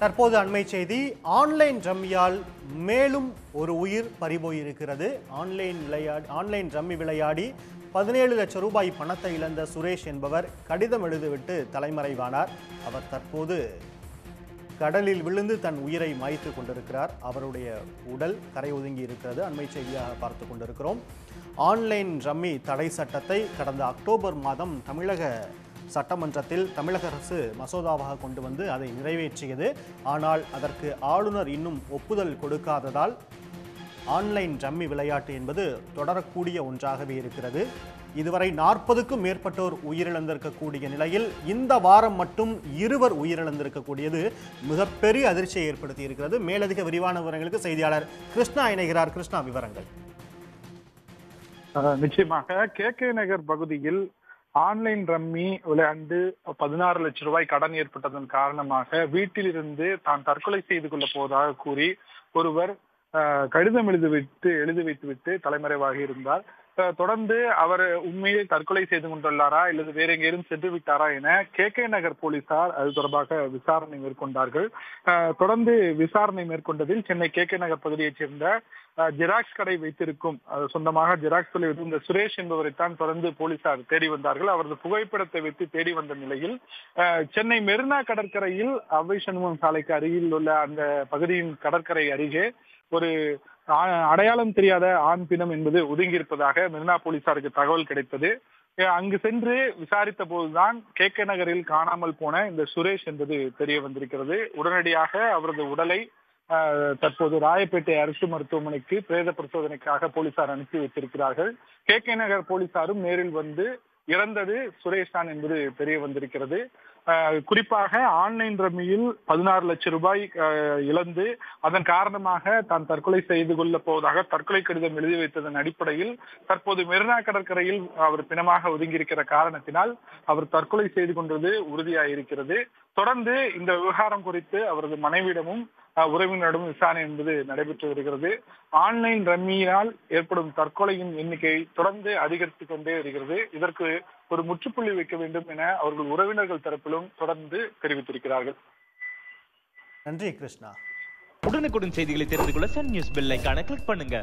தற்போது அண்மை செய்தி ஆன்லைன் ரம்மியால் மேலும் ஒரு உயிர் பறிபோயிருக்கிறது. ஆன்லைன் விளையாடி ஆன்லைன் ரம்மி விளையாடி பதினேழு லட்சம் ரூபாய் பணத்தை இழந்த சுரேஷ் என்பவர் கடிதம் எழுதிவிட்டு தலைமறைவானார். அவர் தற்போது கடலில் விழுந்து தன் உயிரை மாய்த்து கொண்டிருக்கிறார். அவருடைய உடல் கரை ஒதுங்கி இருக்கிறது. அண்மை செய்தியாக பார்த்து கொண்டிருக்கிறோம். ஆன்லைன் ரம்மி தடை சட்டத்தை கடந்த அக்டோபர் மாதம் தமிழக சட்டமன்றத்தில் தமிழக அரசு மசோதாவாக கொண்டு வந்து அதை நிறைவேற்றியது. ஆனால் அதற்கு ஆளுநர் இன்னும் ஒப்புதல் கொடுக்காததால் ஆன்லைன் ரம்மி விளையாட்டு என்பது தொடரக்கூடிய ஒன்றாகவே இருக்கிறது. இதுவரை நாற்பதுக்கும் மேற்பட்டோர் உயிரிழந்திருக்கக்கூடிய நிலையில் இந்த வாரம் மட்டும் இருவர் உயிரிழந்திருக்கக்கூடியது மிகப்பெரிய அதிர்ச்சியை ஏற்படுத்தி இருக்கிறது மேலதிக விரிவான விவரங்களுக்கு செய்தியாளர் கிருஷ்ணா இணைகிறார். கிருஷ்ணா விவரங்கள். நிச்சயமாக கே கே நகர் பகுதியில் ஆன்லைன் ரம்மி விளையாண்டு பதினாறு லட்சம் ரூபாய் கடன் ஏற்பட்டதன் காரணமாக வீட்டிலிருந்து தான் தற்கொலை செய்து கொள்ள போவதாக கூறி ஒருவர் அஹ், கடிதம் எழுதிவிட்டு எழுதி வைத்துவிட்டு தலைமறைவாக இருந்தார். தொடர்ந்து அவர் உண்மையை தற்கொலை செய்து கொண்டுள்ளாரா அல்லது வேற எங்கேயும் சென்று விட்டாரா என கே கே நகர் போலீசார் அது தொடர்பாக விசாரணை மேற்கொண்டார்கள். தொடர்ந்து விசாரணை மேற்கொண்டதில் சென்னை கே கே நகர் பகுதியைச் சேர்ந்த ஜெராக்ஸ் கடை வைத்திருக்கும் சொந்தமாக ஜெராக்ஸ் தொழில் இருந்த சுரேஷ் என்பவரைத்தான் தொடர்ந்து போலீசார் தேடி வந்தார்கள். அவரது புகைப்படத்தை வைத்து தேடி வந்த நிலையில் சென்னை மெரினா கடற்கரையில் அவ்வை சண்முகம் சாலைக்கு அருகில் உள்ள அந்த பகுதியின் கடற்கரை அருகே ஒரு அடையாளம் தெரியாத ஆண் பிணம் என்பது ஒதுங்கியிருப்பதாக மெரினா போலீசாருக்கு தகவல் கிடைத்தது. அங்கு சென்று விசாரித்த போதுதான் கே கே நகரில் காணாமல் போன இந்த சுரேஷ் என்பது தெரிய வந்திருக்கிறது. உடனடியாக அவரது உடலை தற்போது ராயப்பேட்டை அரசு மருத்துவமனைக்கு பிரேத பரிசோதனைக்காக போலீசார் அனுப்பி வைத்திருக்கிறார்கள். கே கே நகர் போலீசாரும் நேரில் வந்து இறந்தது சுரேஷ் தான் என்பது தெரிய வந்திருக்கிறது. குறிப்பாக ஆன்லைன் ரம்மியில் பதினாறு லட்சம் ரூபாய் இழந்து அதன் காரணமாக தான் தற்கொலை செய்து கொள்ள போவதாக தற்கொலை கடிதம் எழுதி வைத்ததன் அடிப்படையில் தற்போது மெரினா கடற்கரையில் அவர் பிணமாக ஒதுங்கியிருக்கிற காரணத்தினால் அவர் தற்கொலை செய்து கொண்டது உறுதியாயிருக்கிறது. தொடர்ந்து இந்த விவகாரம் குறித்து அவரது மனைவியிடமும் அஹ், உறவினரிடமும் விசாரணை என்பது நடைபெற்று வருகிறது. ஆன்லைன் ரம்மியினால் ஏற்படும் தற்கொலையின் எண்ணிக்கை தொடர்ந்து அதிகரித்துக் கொண்டே வருகிறது. இதற்கு ஒரு முற்றுப்புள்ளி வைக்க வேண்டும் என அவர்கள் உறவினர்கள் தரப்பிலும் தொடர்ந்து தெரிவித்திருக்கிறார்கள். நன்றி கிருஷ்ணா. உடனுக்குடன் செய்திகளை தெரிந்து கொள்ள சன் நியூஸ் பெல் ஐகானை கிளிக் பண்ணுங்க.